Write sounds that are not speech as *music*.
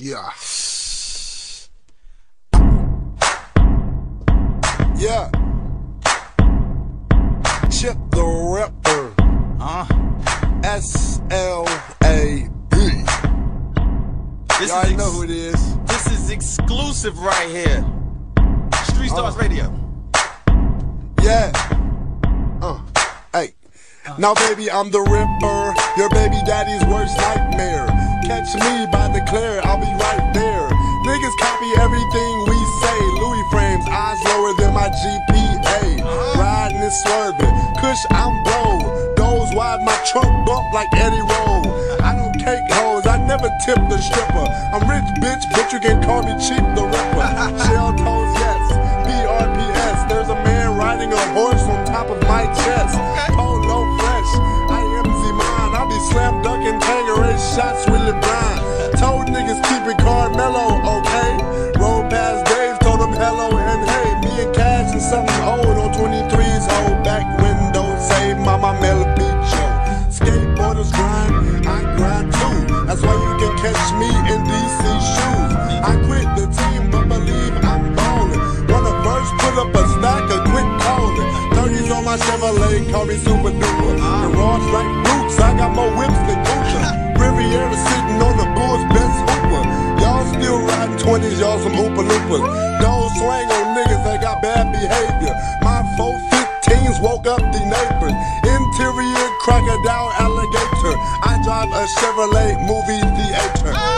Yeah. Yeah. Chip Da Ripper. Huh? S L A B. This Y'all is know who it is. This is exclusive right here. Street Stars Uh. Radio. Yeah. Uh. Hey. Now, baby, I'm the Ripper. Your baby daddy's worst nightmare. Catch me by the clear, I'll be right there. Niggas copy everything we say. Louis frames, eyes lower than my GPA. Riding and swerving. Kush, I'm blow. Doze wide, my trunk bump like Eddie Roll. I don't take hoes, I never tip the stripper. I'm rich, bitch, but you can call me cheap the Ripper. *laughs* Shell toes, yes. BRPS, there's a man riding a horse on top of my chest. Something old on 23's old back window. Say, Mama Mel show. Skateboarders grind, I grind too. That's why you can catch me in DC shoes. I quit the team, but believe I'm ballin'. Wanna verse, put up a stack of quick callin'. 30s on my Chevrolet, call me super duper. Ross like boots, I got more whips than Gucci. 20s, y'all some Oompa Loompas. Don't swing on niggas that got bad behavior. My 415s woke up the neighbors. Interior crocodile alligator. I drive a Chevrolet movie theater.